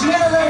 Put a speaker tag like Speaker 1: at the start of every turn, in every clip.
Speaker 1: together.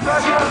Speaker 1: Thank you.